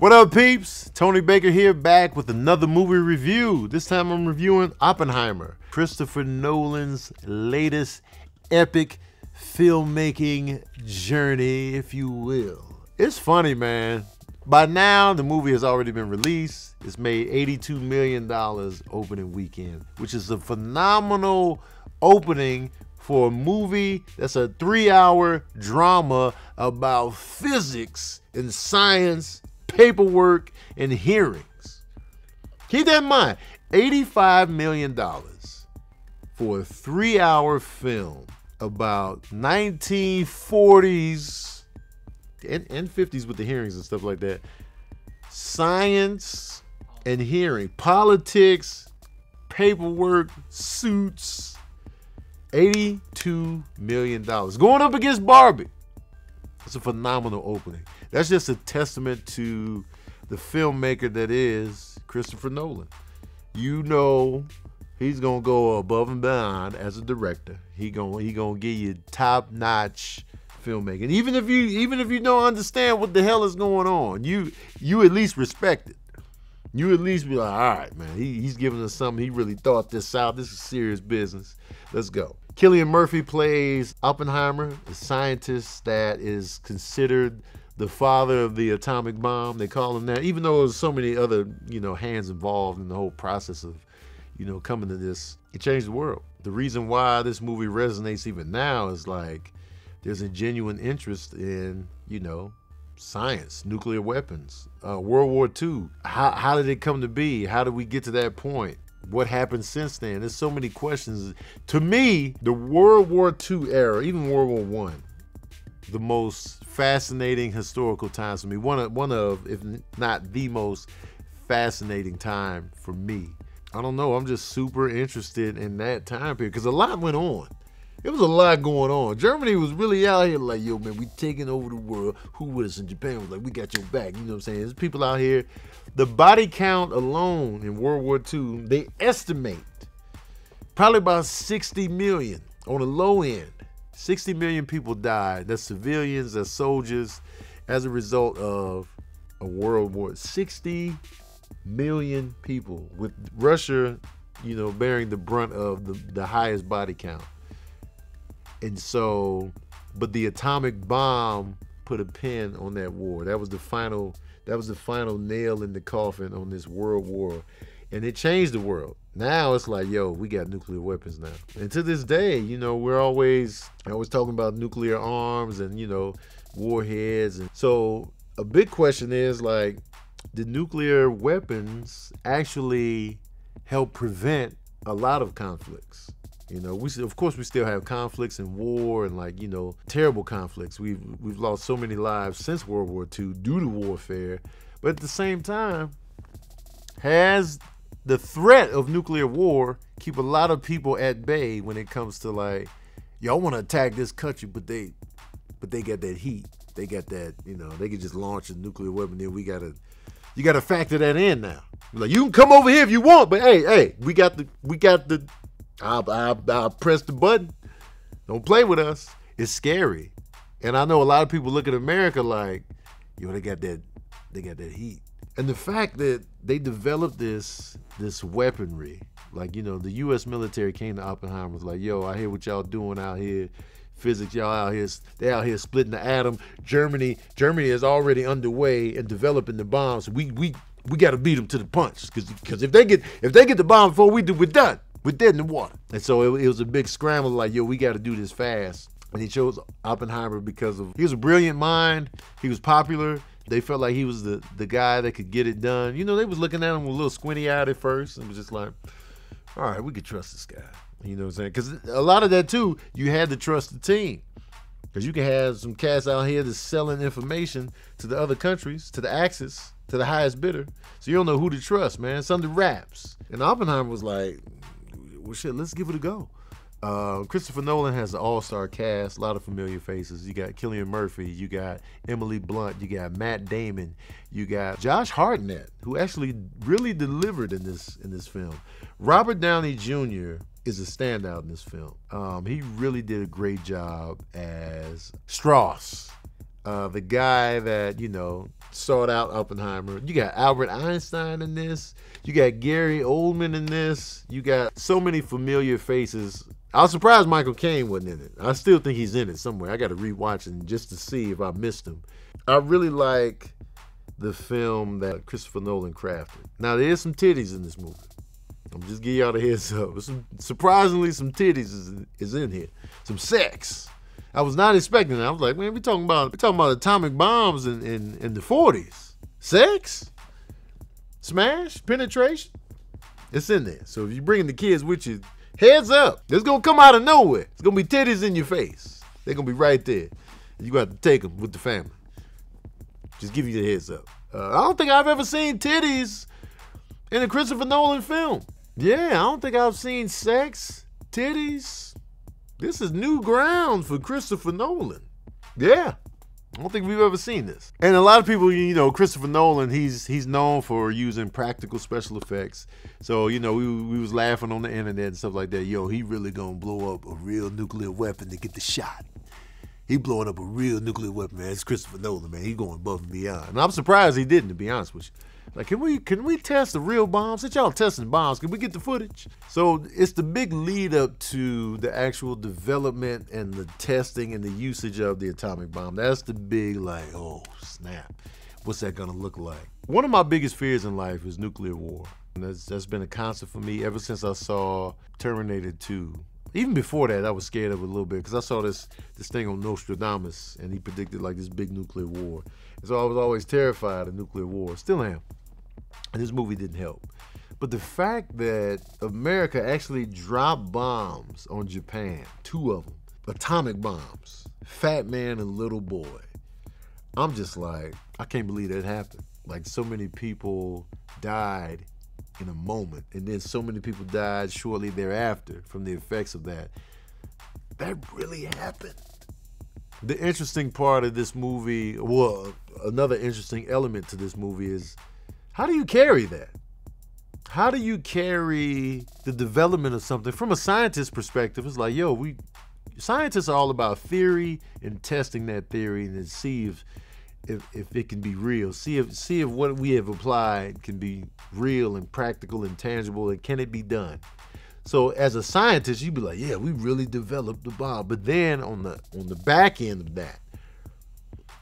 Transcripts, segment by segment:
What up, peeps? Tony Baker here, back with another movie review. This time I'm reviewing Oppenheimer, Christopher Nolan's latest epic filmmaking journey, if you will. It's funny, man. By now, the movie has already been released. It's made $82 million opening weekend, which is a phenomenal opening for a movie that's a three hour drama about physics and science, paperwork, and hearings. Keep that in mind $85 million for a three hour film about 1940s and, and 50s with the hearings and stuff like that. Science and hearing, politics, paperwork, suits. $82 million. Going up against Barbie. It's a phenomenal opening. That's just a testament to the filmmaker that is Christopher Nolan. You know he's gonna go above and beyond as a director. He gonna he gonna give you top notch filmmaking. Even if you even if you don't understand what the hell is going on, you you at least respect it. You at least be like, all right, man, he, he's giving us something. He really thought this out. This is serious business. Let's go. Cillian Murphy plays Oppenheimer, a scientist that is considered the father of the atomic bomb. They call him that, even though there's so many other, you know, hands involved in the whole process of, you know, coming to this. It changed the world. The reason why this movie resonates even now is like there's a genuine interest in, you know, science, nuclear weapons, uh, World War II. How, how did it come to be? How did we get to that point? What happened since then? There's so many questions. To me, the World War II era, even World War One, the most fascinating historical times for me. One of, one of, if not the most fascinating time for me. I don't know. I'm just super interested in that time period because a lot went on. It was a lot going on. Germany was really out here like, yo, man, we taking over the world. Who was in Japan was like, we got your back. You know what I'm saying? There's people out here. The body count alone in World War II, they estimate probably about 60 million on the low end. 60 million people died. That's civilians, that's soldiers, as a result of a world war. 60 million people with Russia, you know, bearing the brunt of the, the highest body count. And so, but the atomic bomb put a pin on that war. That was the final. That was the final nail in the coffin on this world war, and it changed the world. Now it's like, yo, we got nuclear weapons now. And to this day, you know, we're always always talking about nuclear arms and you know warheads. And so a big question is like, the nuclear weapons actually help prevent a lot of conflicts? You know, we of course we still have conflicts and war and like you know terrible conflicts. We've we've lost so many lives since World War II due to warfare, but at the same time, has the threat of nuclear war keep a lot of people at bay when it comes to like y'all want to attack this country, but they but they got that heat. They got that you know they can just launch a nuclear weapon. Then we gotta you gotta factor that in now. Like you can come over here if you want, but hey hey we got the we got the I'll, I'll, I'll press the button. Don't play with us. It's scary. And I know a lot of people look at America like, you yo, they got that, they got that heat. And the fact that they developed this this weaponry, like you know, the U.S. military came to Oppenheimer was like, yo, I hear what y'all doing out here. Physics, y'all out here, they out here splitting the atom. Germany, Germany is already underway and developing the bombs. We we we got to beat them to the punch because because if they get if they get the bomb before we do, we're done. We're dead in the water. And so it, it was a big scramble like, yo, we got to do this fast. And he chose Oppenheimer because of he was a brilliant mind. He was popular. They felt like he was the the guy that could get it done. You know, they was looking at him with a little squinty eyed at first and was just like, all right, we could trust this guy. You know what I'm saying? Because a lot of that too, you had to trust the team. Because you can have some cats out here that's selling information to the other countries, to the Axis, to the highest bidder. So you don't know who to trust, man. It's under wraps. And Oppenheimer was like, well, shit, let's give it a go. Uh, Christopher Nolan has an all-star cast, a lot of familiar faces. You got Cillian Murphy, you got Emily Blunt, you got Matt Damon, you got Josh Hartnett, who actually really delivered in this in this film. Robert Downey Jr. is a standout in this film. Um, he really did a great job as Strauss. uh, the guy that you know sought out Oppenheimer. You got Albert Einstein in this. You got Gary Oldman in this. You got so many familiar faces. I was surprised Michael Caine wasn't in it. I still think he's in it somewhere. I got to rewatch it just to see if I missed him. I really like the film that Christopher Nolan crafted. Now there is some titties in this movie. I'm just giving y'all the heads up. Some, surprisingly, some titties is, is in here. Some sex. I was not expecting that. I was like, man, we talking about we talking about atomic bombs in, in, in the 40s. Sex? Smash? Penetration? It's in there. So if you're bringing the kids with you, heads up. It's to come out of nowhere. It's to be titties in your face. They're to be right there. You got to take them with the family. Just give you the heads up. Uh, I don't think I've ever seen titties in a Christopher Nolan film. Yeah, I don't think I've seen sex, titties. This is new ground for Christopher Nolan. Yeah. I don't think we've ever seen this. And a lot of people, you know, Christopher Nolan, he's he's known for using practical special effects. So, you know, we, we was laughing on the internet and stuff like that. Yo, he really gonna blow up a real nuclear weapon to get the shot. He blowing up a real nuclear weapon, man. It's Christopher Nolan, man. He going above and beyond. And I'm surprised he didn't, to be honest with you. Like, can we can we test the real bombs? Since y'all testing bombs, can we get the footage? So it's the big lead up to the actual development and the testing and the usage of the atomic bomb. That's the big like, oh snap, what's that gonna look like? One of my biggest fears in life is nuclear war. And that's that's been a constant for me ever since I saw Terminator 2. Even before that, I was scared of it a little bit because I saw this this thing on Nostradamus, and he predicted like this big nuclear war. And so I was always terrified of nuclear war. Still am. And this movie didn't help. But the fact that America actually dropped bombs on Japan, two of them, atomic bombs, Fat Man and Little Boy, I'm just like, I can't believe that happened. Like, so many people died in a moment, and then so many people died shortly thereafter from the effects of that. That really happened. The interesting part of this movie, well, another interesting element to this movie is how do you carry that? How do you carry the development of something from a scientist's perspective? It's like, yo, we scientists are all about theory and testing that theory and then see if if, if it can be real. See if see if what we have applied can be real and practical and tangible and can it be done. So as a scientist, you'd be like, yeah, we really developed the bomb. But then on the on the back end of that,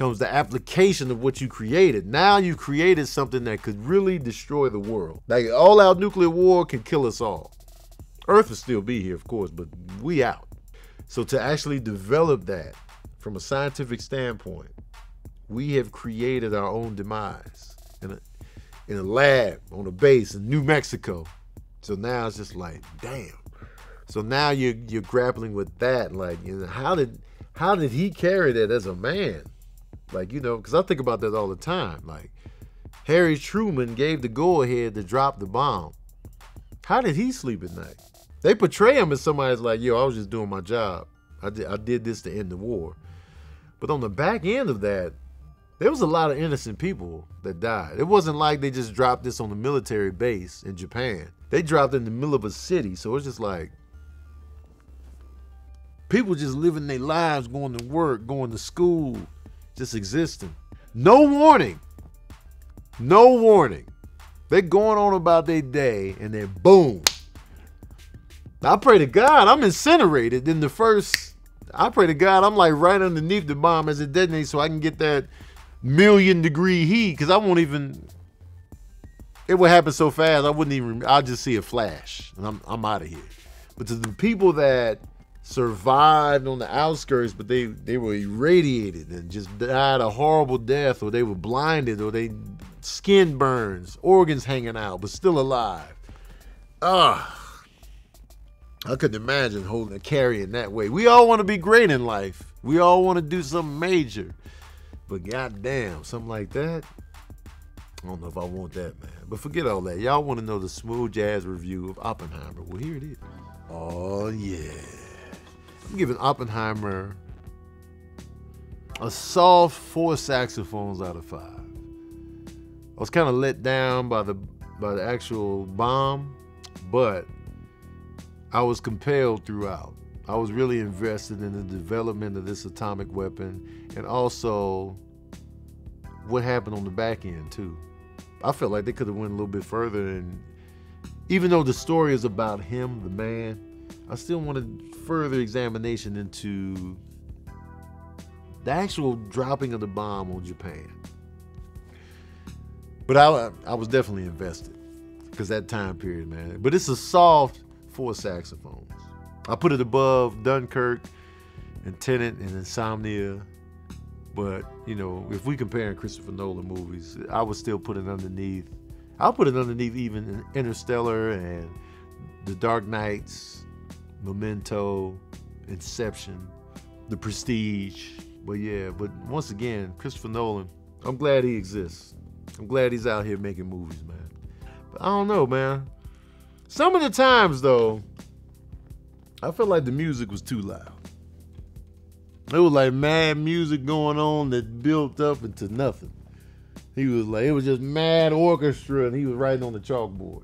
comes the application of what you created. Now you created something that could really destroy the world. Like all out nuclear war can kill us all. Earth will still be here, of course, but we out. So to actually develop that from a scientific standpoint, we have created our own demise in a in a lab on a base in New Mexico. So now it's just like, damn. So now you're you're grappling with that. Like, you know, how did how did he carry that as a man? Like, you know, because I think about that all the time. Like, Harry Truman gave the go ahead to drop the bomb. How did he sleep at night? They portray him as somebody's like, yo, I was just doing my job. I did, I did this to end the war. But on the back end of that, there was a lot of innocent people that died. It wasn't like they just dropped this on the military base in Japan. They dropped it in the middle of a city. So it's just like people just living their lives, going to work, going to school, just existing. No warning. No warning. They're going on about their day and then boom. I pray to God I'm incinerated in the first. I pray to God I'm like right underneath the bomb as it detonates so I can get that million degree heat because I won't even. It would happen so fast I wouldn't even. I'll just see a flash and I'm I'm out of here. But to the people that survived on the outskirts, but they they were irradiated and just died a horrible death, or they were blinded, or they skin burns, organs hanging out, but still alive. Ah. I couldn't imagine holding a carrying that way. We all want to be great in life. We all want to do something major. But goddamn, something like that. I don't know if I want that, man. But forget all that. Y'all want to know the smooth jazz review of Oppenheimer. Well, here it is. Oh, yeah. I'm giving Oppenheimer a soft four saxophones out of five. I was kind of let down by the by the actual bomb, but I was compelled throughout. I was really invested in the development of this atomic weapon and also what happened on the back end too. I felt like they could have went a little bit further and even though the story is about him, the man, I still wanted further examination into the actual dropping of the bomb on Japan. But I, I was definitely invested because that time period, man. But it's a soft four saxophones. I put it above Dunkirk and Tenet and Insomnia. But, you know, if we compare Christopher Nolan movies, I would still put it underneath. I'll put it underneath even Interstellar and The Dark Knights, Memento, Inception, The Prestige. But yeah, but once again, Christopher Nolan, I'm glad he exists. I'm glad he's out here making movies, man. But I don't know, man. Some of the times, though, I felt like the music was too loud. It was like mad music going on that built up into nothing. He was like, it was just mad orchestra, and he was writing on the chalkboard.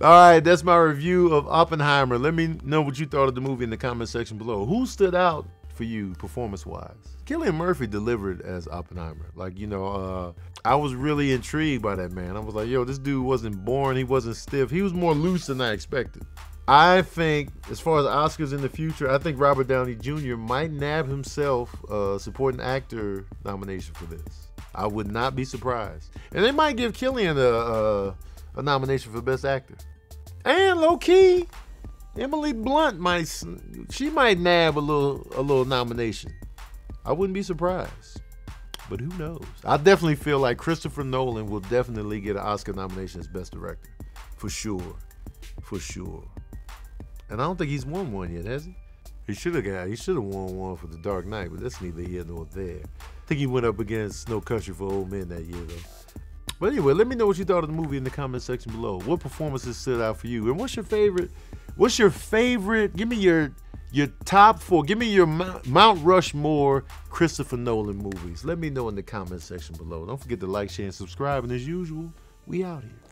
All right, that's my review of Oppenheimer. Let me know what you thought of the movie in the comment section below. Who stood out for you performance wise? Cillian Murphy delivered as Oppenheimer. Like, you know, uh, I was really intrigued by that man. I was like, yo, this dude wasn't born, he wasn't stiff. He was more loose than I expected. I think, as far as Oscars in the future, I think Robert Downey Jr. might nab himself a supporting actor nomination for this. I would not be surprised. And they might give Cillian a, a, a nomination for Best Actor. And low key, Emily Blunt might she might nab a little a little nomination. I wouldn't be surprised. But who knows? I definitely feel like Christopher Nolan will definitely get an Oscar nomination as Best Director. For sure. For sure. And I don't think he's won one yet, has he? He should have got. He should have won one for The Dark Knight, but that's neither here nor there. I think he went up against No Country for Old Men that year, though. But anyway, let me know what you thought of the movie in the comment section below. What performances stood out for you, and what's your favorite? What's your favorite? Give me your your top four. Give me your Mount Rushmore Christopher Nolan movies. Let me know in the comment section below. Don't forget to like, share, and subscribe. And as usual, we out here.